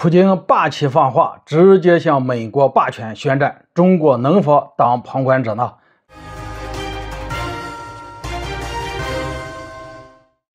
普京霸气放话，直接向美国霸权宣战，中国能否当旁观者呢？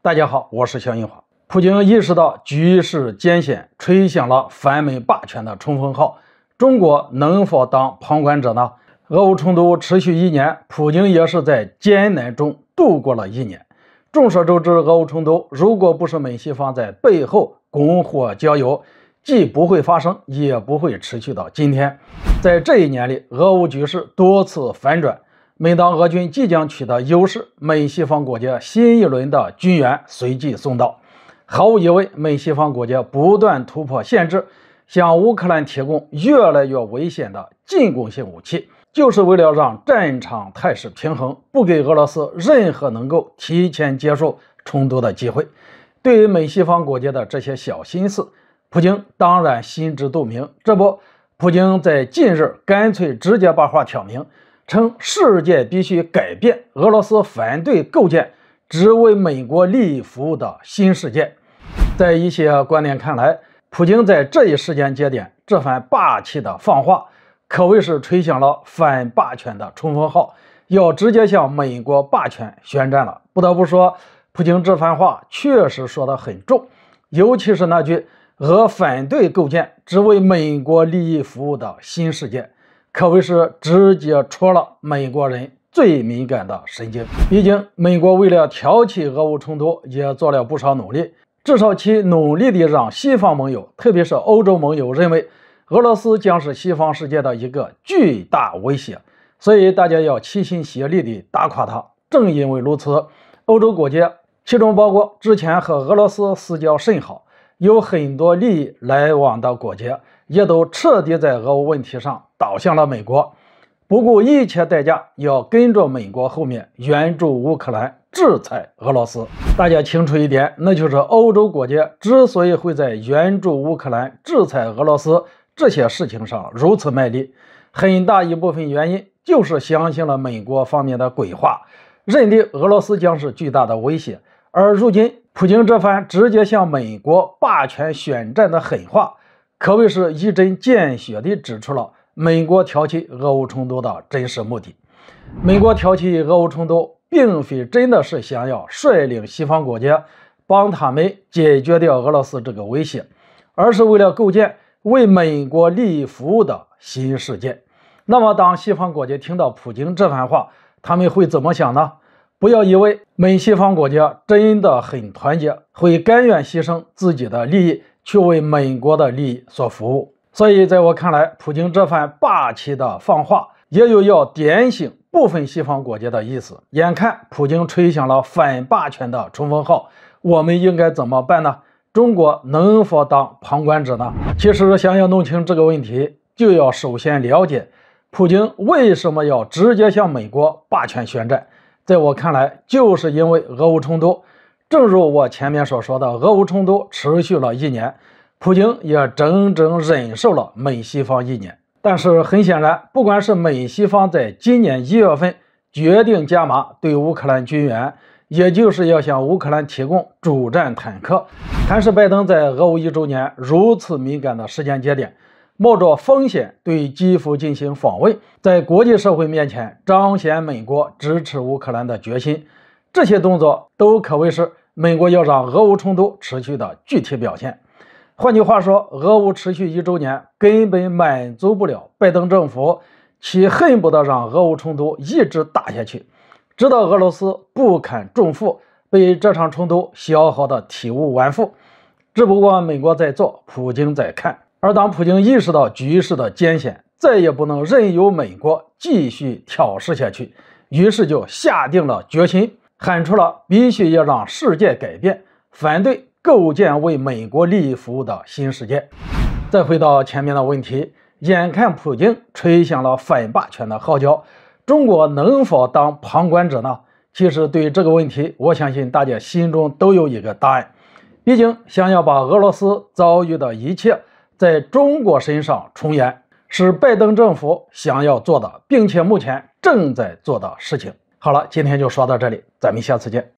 大家好，我是肖英华。普京意识到局势艰险，吹响了反美霸权的冲锋号，中国能否当旁观者呢？俄乌冲突持续一年，普京也是在艰难中度过了一年。众所周知，俄乌冲突如果不是美西方在背后拱火浇油，既不会发生，也不会持续到今天。在这一年里，俄乌局势多次反转。每当俄军即将取得优势，美西方国家新一轮的军援随即送到。毫无疑问，美西方国家不断突破限制，向乌克兰提供越来越危险的进攻性武器。就是为了让战场态势平衡，不给俄罗斯任何能够提前结束冲突的机会。对于美西方国家的这些小心思，普京当然心知肚明。这不，普京在近日干脆直接把话挑明，称世界必须改变，俄罗斯反对构建只为美国利益服务的新世界。在一些观点看来，普京在这一时间节点这番霸气的放话。可谓是吹响了反霸权的冲锋号，要直接向美国霸权宣战了。不得不说，普京这番话确实说得很重，尤其是那句“俄反对构建只为美国利益服务的新世界”，可谓是直接戳了美国人最敏感的神经。毕竟，美国为了挑起俄乌冲突，也做了不少努力，至少其努力地让西方盟友，特别是欧洲盟友认为。俄罗斯将是西方世界的一个巨大威胁，所以大家要齐心协力地打垮它。正因为如此，欧洲国家，其中包括之前和俄罗斯私交甚好、有很多利益来往的国家，也都彻底在俄乌问题上倒向了美国，不顾一切代价要跟着美国后面援助乌克兰、制裁俄罗斯。大家清楚一点，那就是欧洲国家之所以会在援助乌克兰、制裁俄罗斯。这些事情上如此卖力，很大一部分原因就是相信了美国方面的鬼话，认定俄罗斯将是巨大的威胁。而如今，普京这番直接向美国霸权宣战的狠话，可谓是一针见血地指出了美国挑起俄乌冲突的真实目的。美国挑起俄乌冲突，并非真的是想要率领西方国家帮他们解决掉俄罗斯这个威胁，而是为了构建。为美国利益服务的新世界。那么，当西方国家听到普京这番话，他们会怎么想呢？不要以为美西方国家真的很团结，会甘愿牺牲自己的利益去为美国的利益所服务。所以，在我看来，普京这番霸气的放话，也有要点醒部分西方国家的意思。眼看普京吹响了反霸权的冲锋号，我们应该怎么办呢？中国能否当旁观者呢？其实，想要弄清这个问题，就要首先了解普京为什么要直接向美国霸权宣战。在我看来，就是因为俄乌冲突。正如我前面所说的，俄乌冲突持续了一年，普京也整整忍受了美西方一年。但是很显然，不管是美西方在今年一月份决定加码对乌克兰军援，也就是要向乌克兰提供主战坦克，还是拜登在俄乌一周年如此敏感的时间节点，冒着风险对基辅进行访问，在国际社会面前彰显美国支持乌克兰的决心，这些动作都可谓是美国要让俄乌冲突持续的具体表现。换句话说，俄乌持续一周年根本满足不了拜登政府，其恨不得让俄乌冲突一直打下去。直到俄罗斯不堪重负，被这场冲突消耗的体无完肤。只不过美国在做，普京在看。而当普京意识到局势的艰险，再也不能任由美国继续挑事下去，于是就下定了决心，喊出了必须要让世界改变，反对构建为美国利益服务的新世界。再回到前面的问题，眼看普京吹响了反霸权的号角。中国能否当旁观者呢？其实对于这个问题，我相信大家心中都有一个答案。毕竟，想要把俄罗斯遭遇的一切在中国身上重演，是拜登政府想要做的，并且目前正在做的事情。好了，今天就说到这里，咱们下次见。